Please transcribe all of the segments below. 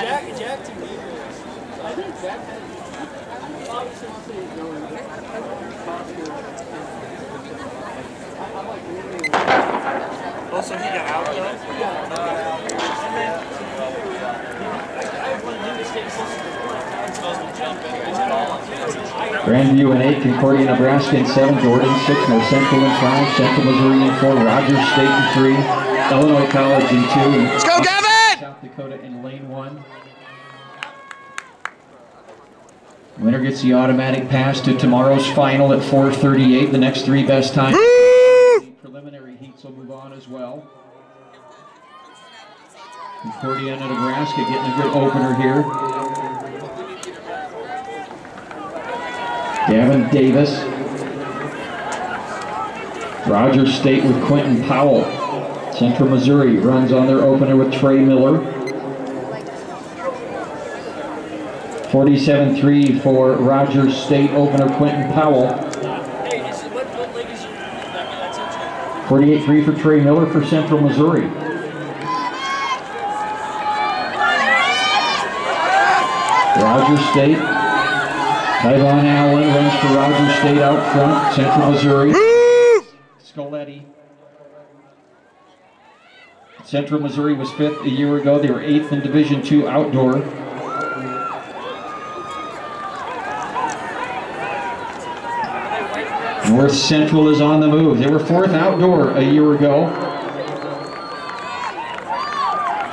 Jack, Jack to me was, I think Jack had, obviously once they go in, posture, I, I'm like literally. Also, he got out though. And then, I have one new mistake since the supposed to jump in, it's Grandview in eight, Concordia, Nebraska in seven, Jordan six, North Central in five, Central Missouri in four, Rogers State in three, Illinois College in two. Let's go, Gavin! South Dakota in lane one. Winner gets the automatic pass to tomorrow's final at 4:38. The next three best times. Preliminary heats will move on as well. Concordia and Nebraska getting a good opener here. Gavin Davis. Rogers State with Quentin Powell. Central Missouri runs on their opener with Trey Miller. 47-3 for Rogers State opener Quentin Powell. Hey, is it, what, what league is your, that, that's it? 48-3 for Trey Miller for Central Missouri. Rogers State. Tyvon Allen runs for Rogers State out front, Central Missouri. Scoletti. Central Missouri was fifth a year ago. They were eighth in Division II outdoor. North Central is on the move. They were fourth outdoor a year ago.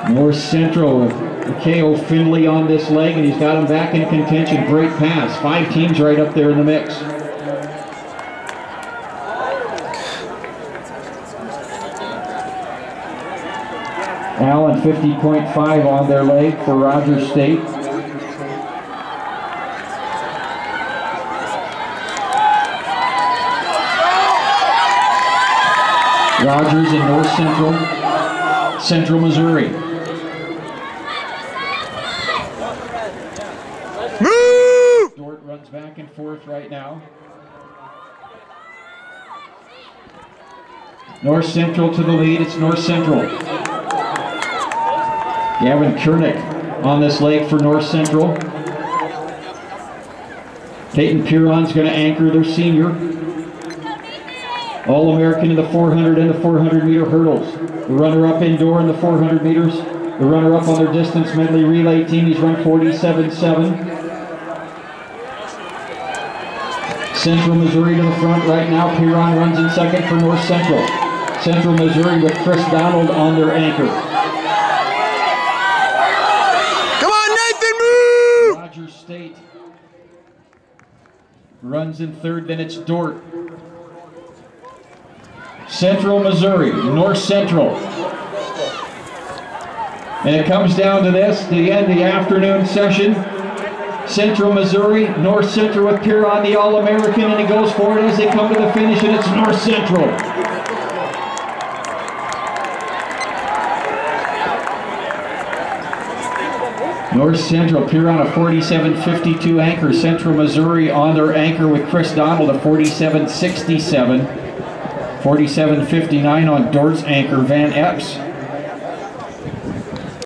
North Central with K.O. Finley on this leg, and he's got him back in contention. Great pass. Five teams right up there in the mix. Allen 50.5 on their leg for Rogers State. Rogers in North Central, Central Missouri. Move! Dordt runs back and forth right now. North Central to the lead, it's North Central. Gavin Kernick on this leg for North Central. Peyton Piron's going to anchor their senior. All-American in the 400 and the 400 meter hurdles. The runner-up indoor in the 400 meters. The runner-up on their distance medley relay team, he's run 47.7. Central Missouri to the front right now. Piron runs in second for North Central. Central Missouri with Chris Donald on their anchor. Come on, Nathan, move! Rogers State runs in third, then it's Dordt. Central Missouri, North Central. And it comes down to this, the end of the afternoon session. Central Missouri, North Central with Piron, the All-American, and he goes for it as they come to the finish, and it's North Central. North Central, Piron a 47.52 anchor. Central Missouri on their anchor with Chris Donald a 47.67. 47.59 on Dordt's anchor, Van Epps.